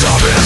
Stop it.